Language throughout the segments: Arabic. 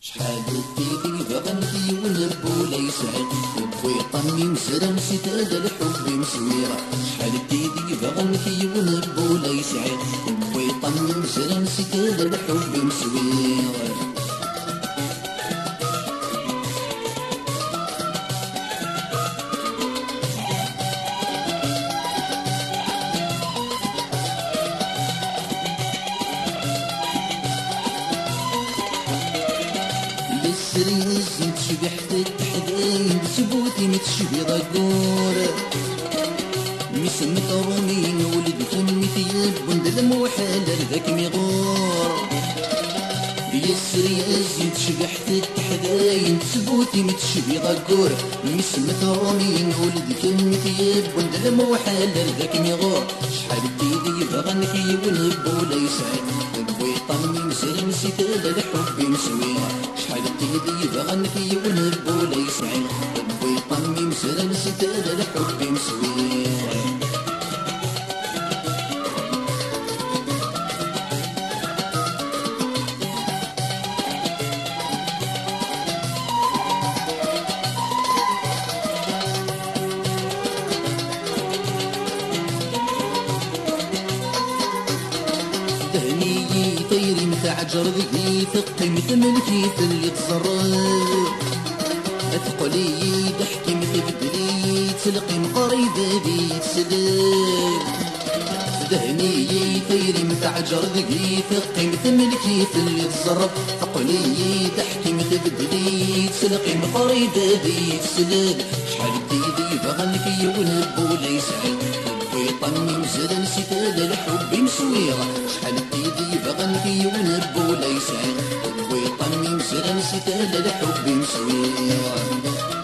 شحال الطيبي بغنتي ونبو لا يسعد ويطني مسرم ستاد الحب مسويرة شحال الطيبي بغنتي ونبو لا يسعد ويطني مسرم ستاد الحب مسويرة متشبي ضقور مسمت رومين ولد فمي ثياب بند الموحل ذاك ميغور. يسري أزيد شبحت التحداين سبوتي متشبي ضقور مسمت رومين ولد فمي ثياب بند الموحل ذاك ميغور. شحال تيدي بغنكي ونهب ولا يسعد بوي طمي مسر مسيتال الحب مسويها شحال تيدي بغنكي ونهب متعجر ذي ثقي متملكي اللي تصرف ثقلي ضحكي مثبدلي تلقي مقريبة ذي تسلك شحال تيدي بغنكي ونهب ولا يسعد ويطني مزرن ستال الحب مسويرة. شحال تيدي بغنكي ونهب ولا يسعد ويطني مزرن ستال الحب مسويرة.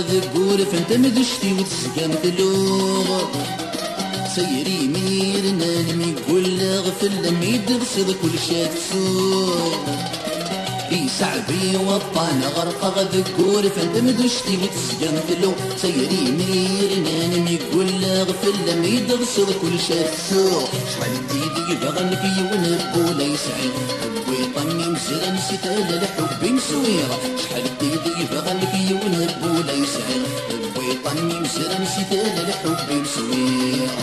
غرق غذقور فانت مدشتي وتسقم تلوغ سيري ميرنا نمي كل غفل لما يدغسل كل شات سوق في سعبي غرق غذقور فانت مدشتي وتسقم تلوغ سيري ميرنا نمي كل غفل لما يدغسل كل شات سوق شحال تيدي بغنك ونبو لا يسعد ويطني مسرا ستال الحب مسويرة شحال تيدي بغنك ونهب ولا يسعد ويطني مسرا ستال الحب مسويرة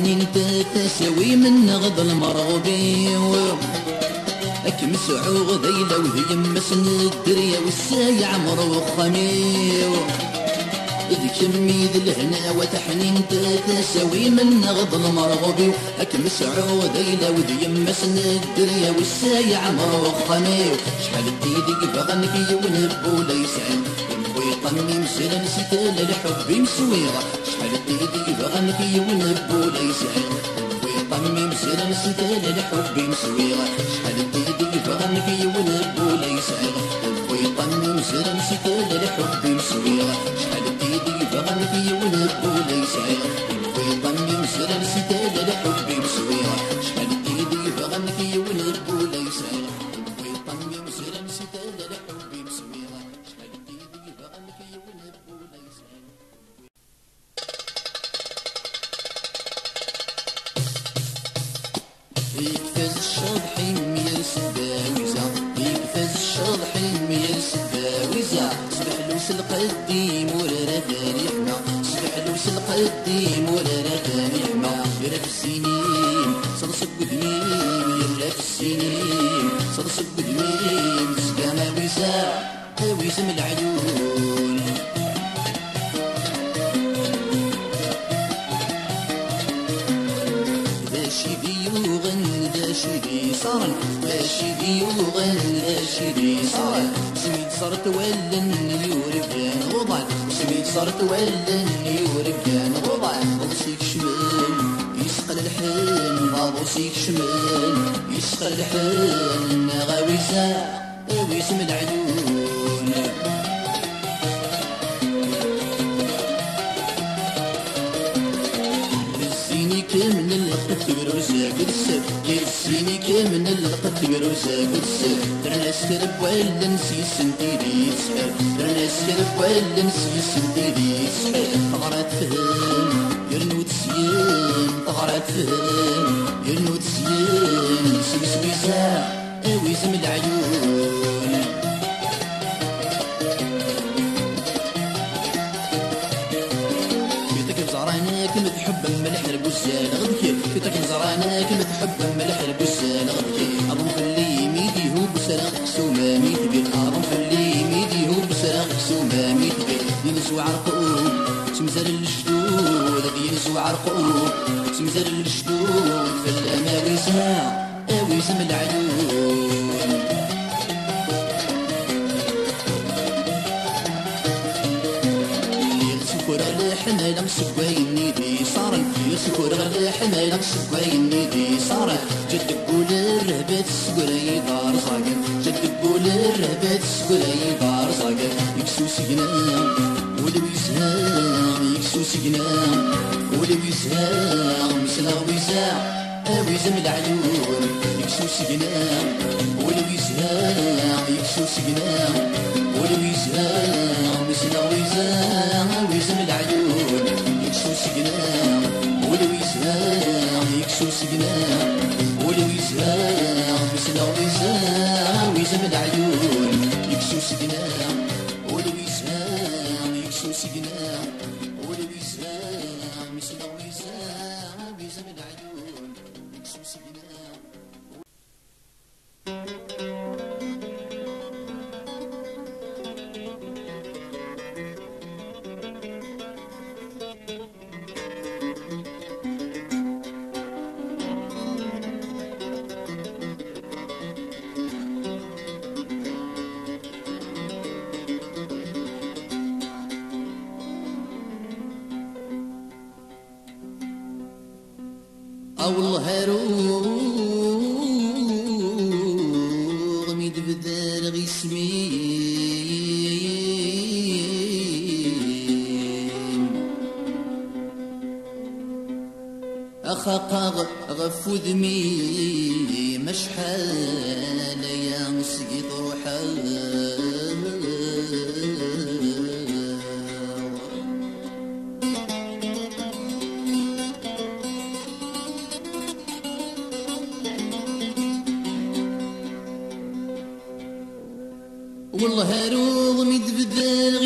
الهنا وتحنين تساوي من نغض المرغوبي أكم سعوغ ذيلا وذي يمسن الدريا والساي عمر وخميو إذ كمي الهنا وتحنين تساوي من نغض المرغوبي أكم سعوغ ذيلا وذي يمسن الدريا والساي عمر وخميو شحال تيدي بغنكي ونهب ولا ويطني مسيرا ستال الحب مسويرة شحال تيدي بغنكي ونهب ولا يسعد ويطني مسيرا ستال الحب مسويرة شحال تيدي بغنكي ونهب ولا يسعد ويطني مسيرا ستال بيصارن شيدي وغنى شيدي صار. سميت صرت ولن يوربان غضان سميت صرت ولن يوربان غضان غوصيك شمال يسقل الحن غوصيك شمال يسقل الحن غاوي ساعة ويسم العيون. كامل الخط بروزا قدس درنا سكرب ولا نسي سنتيري تسحر درنا سكرب ولا نسي سنتيري تسحر طغرات فهم يرنو تسيان طغرات فهم يرنو تسيان سويس ويزا ويزم العيون. البزال غدك فيتك زراناك متحب ملح البزال غدك أظن في اللي ميدي هو بسرق سوما ميتبي أظن في اللي ميدي هو بسرق سوما ميتبي ينسوا عرقوب تمزر الجدود. ينسوا عرقوب تمزر الجدود. في الأماوي ساعة ويسم العيون. يسكر الحمل مسكوين. نيدي صار يسكر الحمل مسكوين نيدي صار جد قول الرهبة تسكر يدار صاقر. جد قول الرهبة تسكر يدار صاقر. يكسو سجنا ولو يسهام يكسو سجنا ولو يسهام مثل ويساع ويزم العيون يكسو سجنا ولو يسهام يكسو سجنا ولو يسهام مثل ويساع ويزم العيون يكسو سجنا ولو يسهام يكسو سجنا. ولو العيون يكسو سجنا. أخاق غفو ذمي مشحال يا سقيط روحا والله هاروغ ميد بدال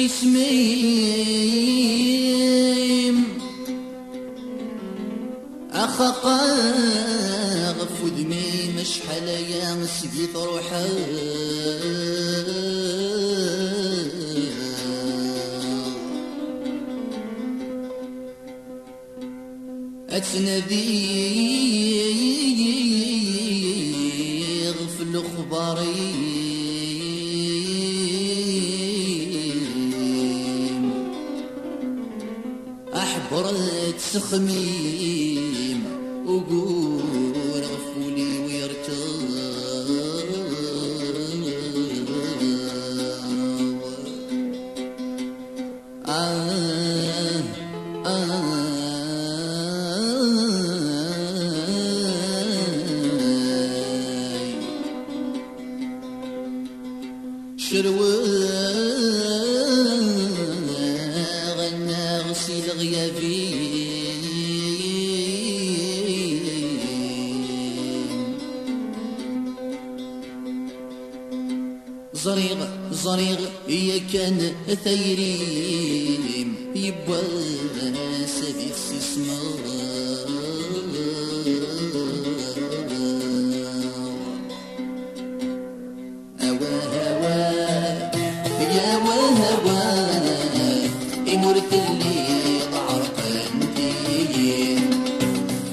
أحبرت سخميم وقول غفولي ويرتاح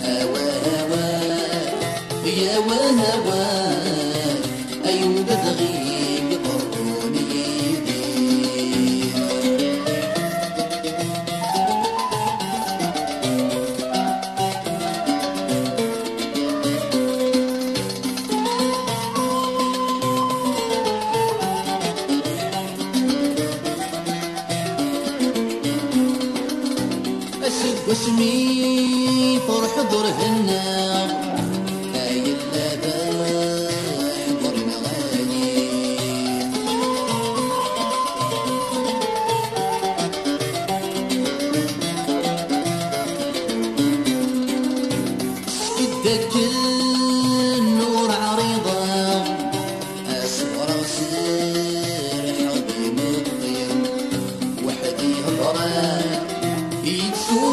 أوا هوا يا وهوا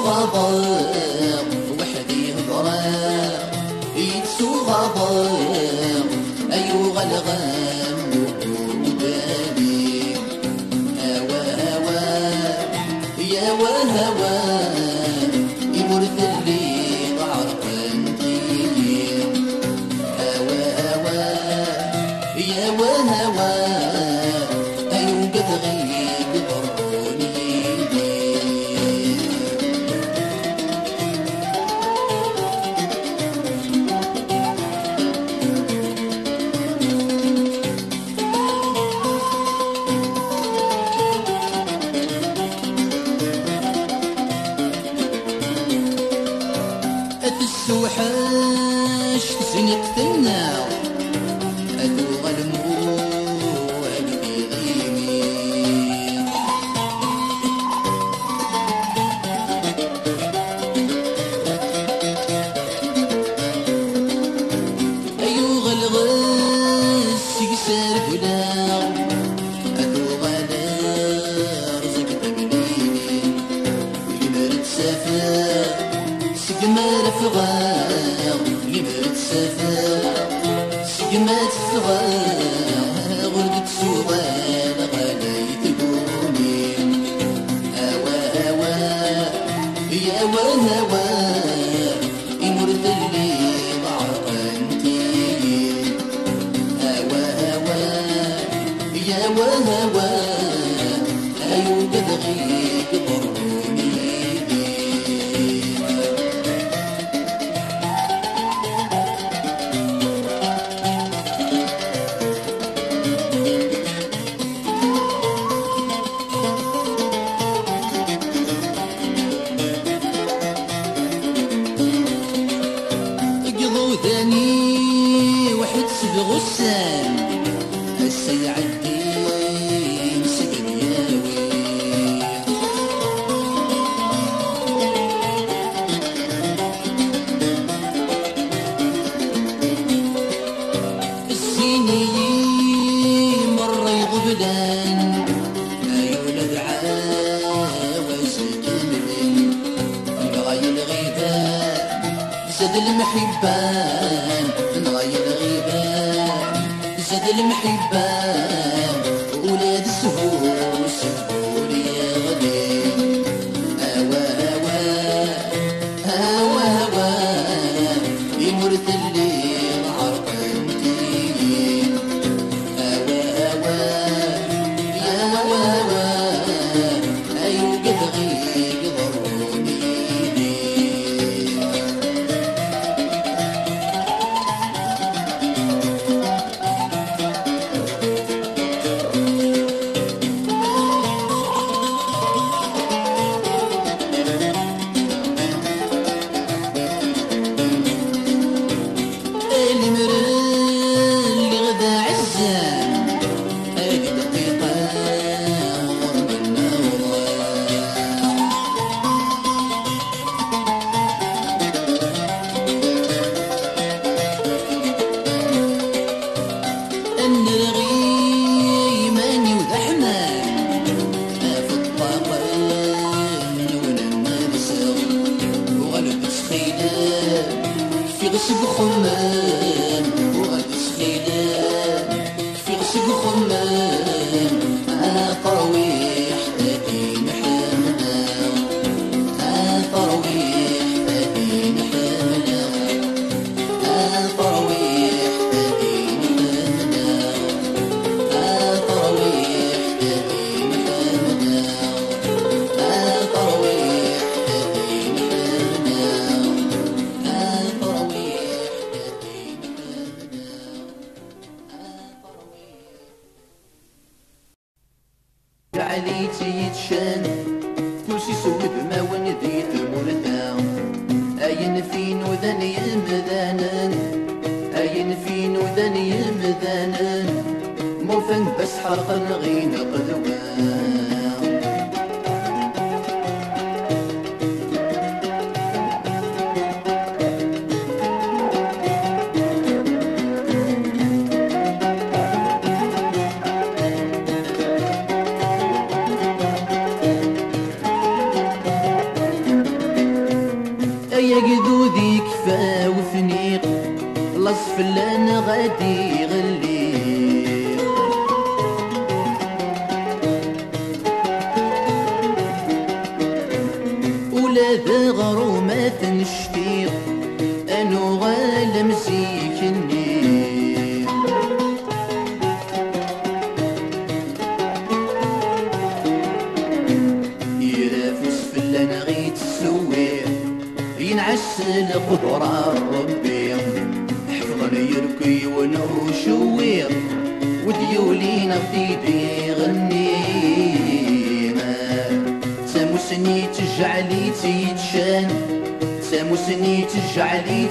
هضرة وحدي هضرة يتسو غضب أيوغ الغم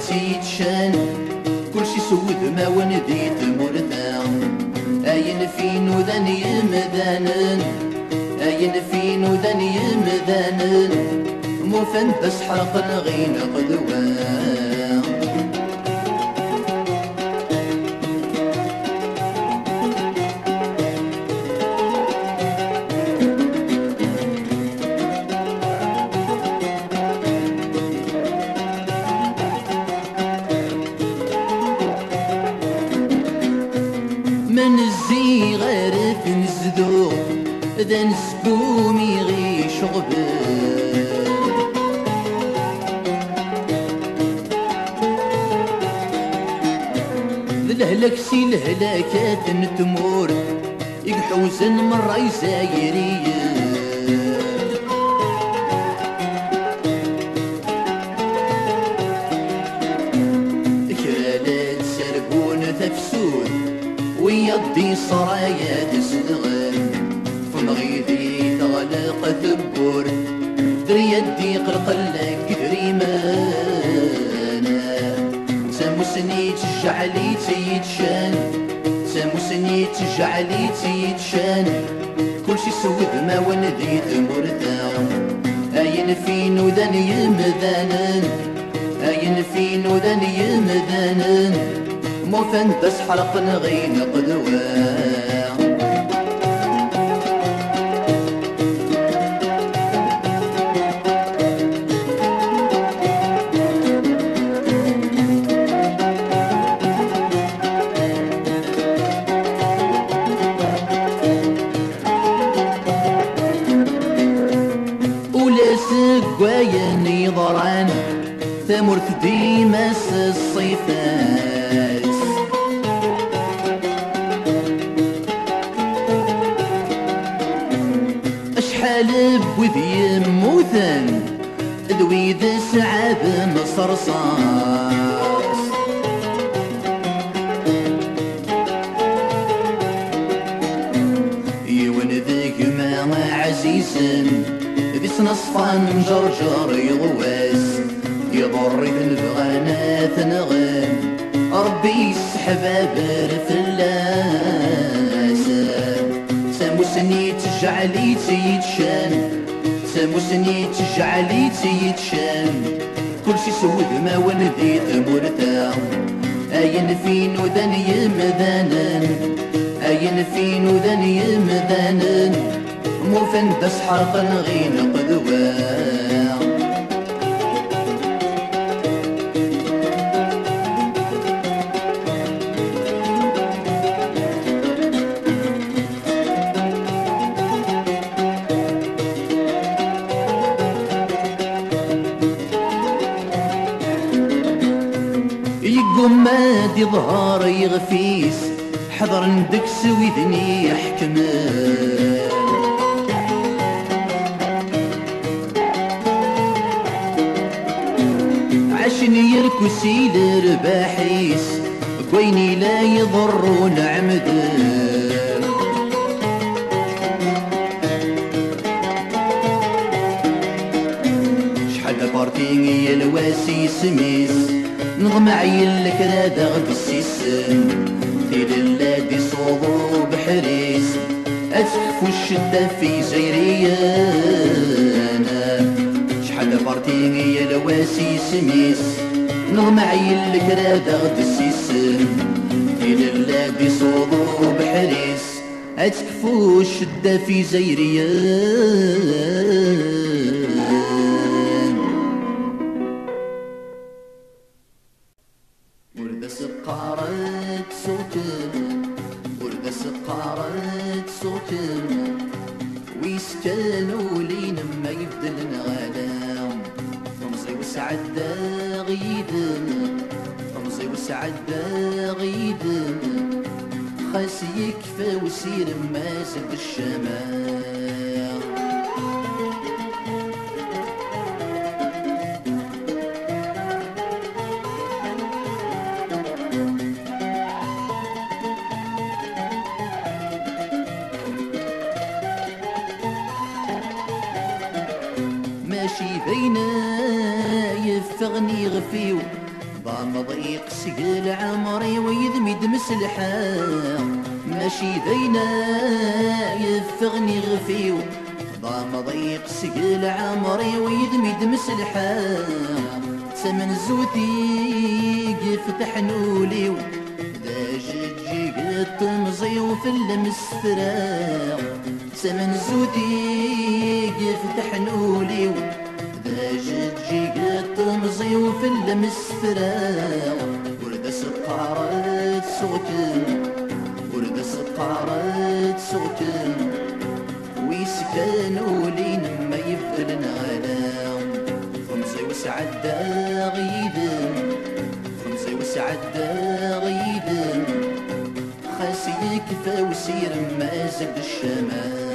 تجعلي تيتشان كل شي سود ما ونديت مرتا اين في نوذن يمذانن اين في نوذن يمذانن موفن بس حرق الغين قدوان. ذا نسبومي غي شغبان الهلاك سي الهلاكات نتمور يقحوزن مرة يزايرية كرالات سربون تفسود ويضي صرايا. تجعلي تيتشان ساموسني تجعلي تيتشان كل شي سود ما ونديت مرتا اين في نوذن يمذانن اين في نوذن يمذانن موفن بس حرق غين قدوان. سقوايا نيضران ثمرت ديما الصيفات أشحال بوذي يموتن ذوي ذا سعاب مصرصاص سنصفان جرجر يغواس يضر البغانا تنغم ربي يسحب برفلاس ساموسني تجعلي تيتشان. ساموسني تجعلي تيتشان. كل شي سود ما ونديت مرتا أين في نوذن يمذانن أين في نوذن يمذانن موفن دس حرقا غين قدوان مادي ظهر يغفيس. حضر ندكس ويدني يحكمل عشني يركسي لرباحيس. كويني لا يضرون عمدل شحال باركينغ يا الواسي سميس لك رادا غد السيسن تيل اللادي صوضو بحريس أتكفو الشدة في زيريانا شحال بارتيني يا لواسي سميس لك رادا غد السيسن تيل اللادي صوضو بحريس أتكفو الشدة في زيريان ماشي بينا يفغني غفيو. ضيق سقل عمري ويدمي دمس الحام ماشي بينا يفغني غفيو. ضيق سقل عمري ويدمي دمس الحام سمن زوتي يفتح نوليو. دا جيجي قد تمزي وفي اللمس فراغ. سمن زوتي يفتح نوليو ذا جيجي قد تمزي وفي اللمس فراغ ورد سقارة صوتن ورد سقارة صوتن ويسكانوا لين ما يفضل نغلام خمسة وسعد غيدن خمسة وسعد غيدن يكفى وسير ما زد الشمال.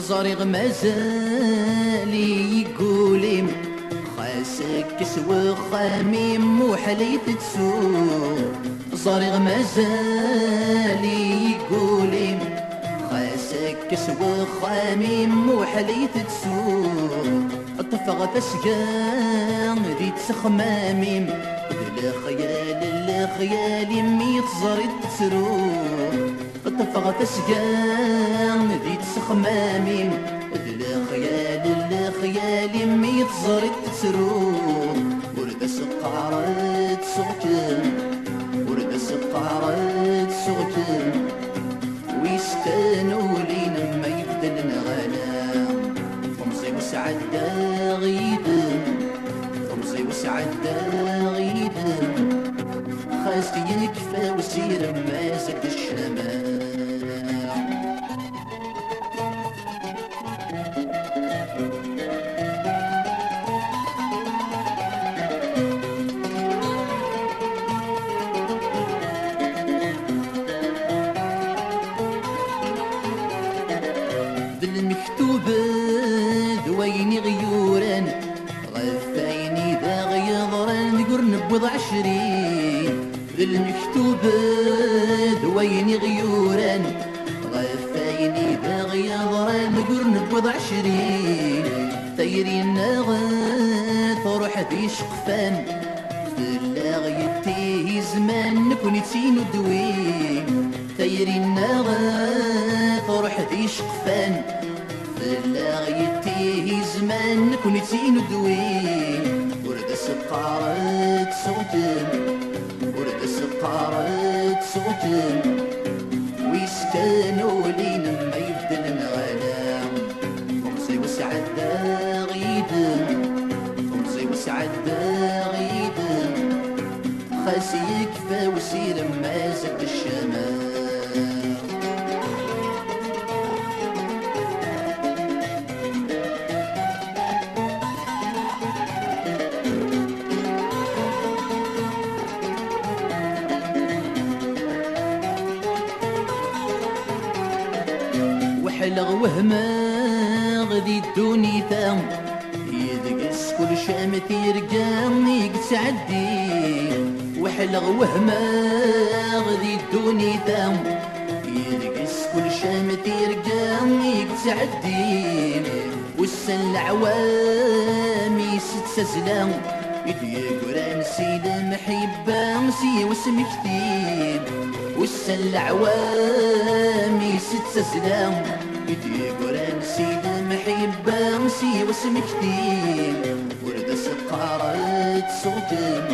صارغ مازالي يقولي خاسك كسوة خميم وحليت تسوق. صارغ مازالي يقولي خاسك كسوة خميم وحليت تسوق طفغ تسقام ذي تسخماميم لا خيال لا خيال ميت زرت تسروق طفغ تسقام ذي تسخماميم لا خيال لا خيال ميت زرت تسروق ورد سقارة صوتن ورد سقارة صوتن ويستانوا لينا ما يبدلنا غنام خمسي وسعد غيدن خمسي وسعد غيدن خاستي يكفى وسير ما زد الشمال. زمان نكون تسين ودوين تيري النغا تروح ذي شقفان. لا غيتي زمان نكون تسين ودوين ورد سقارة صوتن ورد سقارة صوتن ويستانوا لينا وحلغ وهما غدي الدوني تام يدق كل شامت يرقاني تعدي وحلغ وهما غدي الدوني دام يرقص كل شامت يرقاني تعدي والسن العوامي ست سزلام. يدي قران سيد محبة سي واسم كتيب والسن العوامي ست سزلام. يدي قران سيد محبة سي واسم كتيب ورد سقارة صوتم.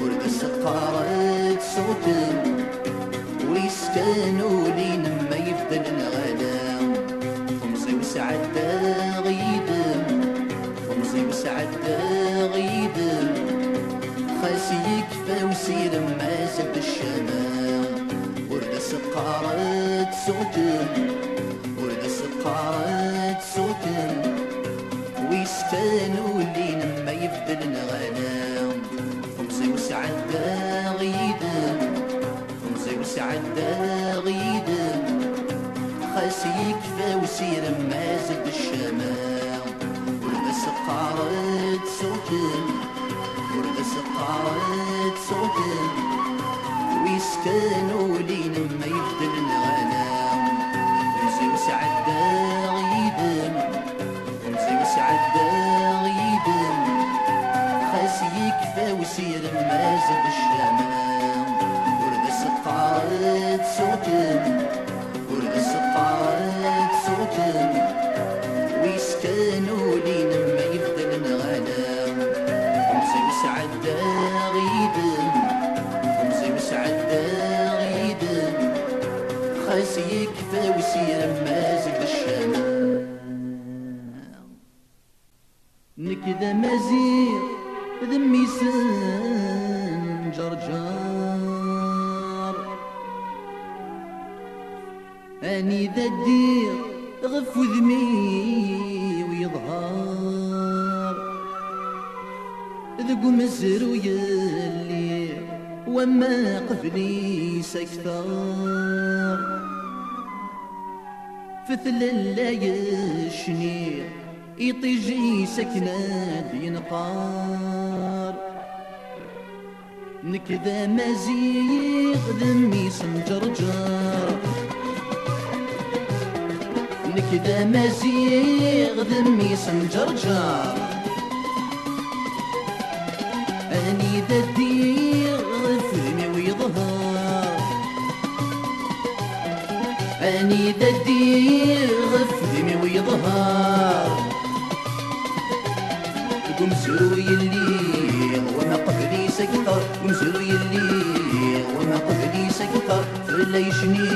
ورد سقارة صوتم. ويسكنوا لين ما يفضل الغنام خمسي وسعد غيدم خمسي وسعد غيدم خاسي يكفى وسير ما زد الشمام. ورد سقارة صوتم. ورد سقارة صوتم ويستانوا لين ما يفضل الغنام خمسي وسعد غيدم خمسي وسعد غيدم خاس يكفى وسير ما زد الشمام ورد سقارة صوتم ورد سقارة صوتم ويسكنوا نكذا مزير ذمي سن جرجار. أني ذا الدير غف ذمي ويظهر. ذق مزرو يلي وما قبلي سكتار فتل لا يشني يطيجي سكنة ينقار نكذا مزيغ ذمي سنجرجر نكذا مزيغ ذمي سنجرجر أني ذا الدير فهمي ويظهر. أني ذا الدير فهمي ويظهر. قم سرو يلي وما قبلي سكتر قم سرو يلي وما قبلي سكتر فلا يشني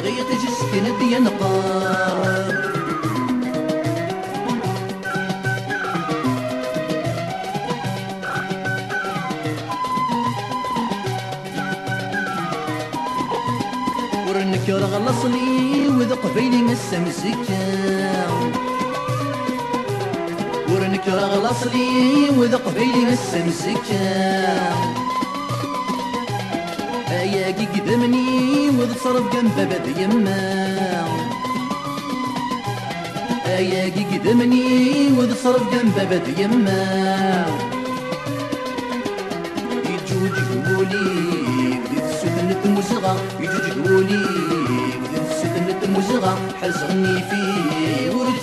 غيط جسكن دي نقار ورنكر غلصني وذ قبيلي مسمسكه ورنكر غلصلي وذ قبيلي مسمسكة أيا كي قدمني وذ صرف جنب باب يما أيا كي قدمني وذ صرف جنب باب يما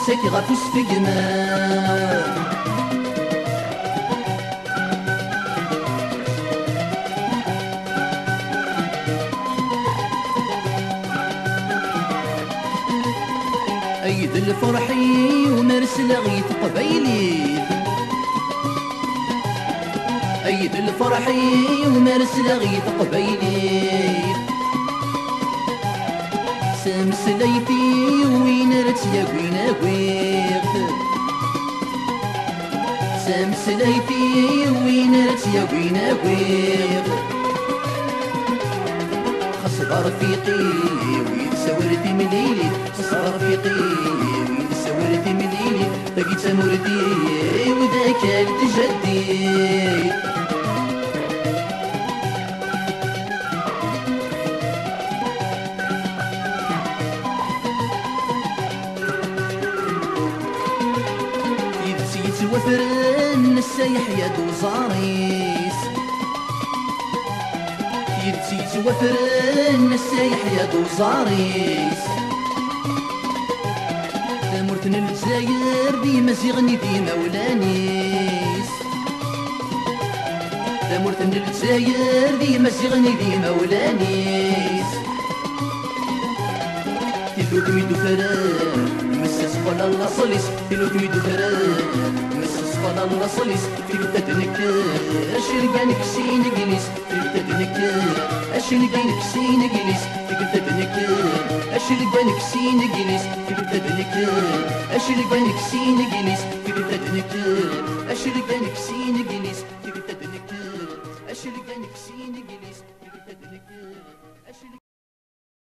ساكي غفوس في جمال أيد الفرحي ومرس لغيت قبيلي. أيد الفرحي ومرس لغيت قبيلي. سمس ليتي وين رت يا وين ويغت سمس ليتي وين رت يا وين ويغت خصبر رفيقي وين سورتي مليلي خصبر رفيقي وين سورتي مليلي بقيت موردي وذاك التجدي يتوفرن مسايح يا دوزاريس يدسي توفرن مسايح يا دوزاريس تمرتن الجزاير ديما زيغني ديما ولانيس تمرتن الجزاير ديما زيغني ديما ولانيس تلو تميدو فران مسس فلا الله صليس. تلو تميدو فران مسس فلا الله صليس تلو تدنك اشرقانك سين جليس تلو تدنك اشرقانك سين جليس تلو تدنك اشرقانك سين جليس تلو تدنك اشرقانك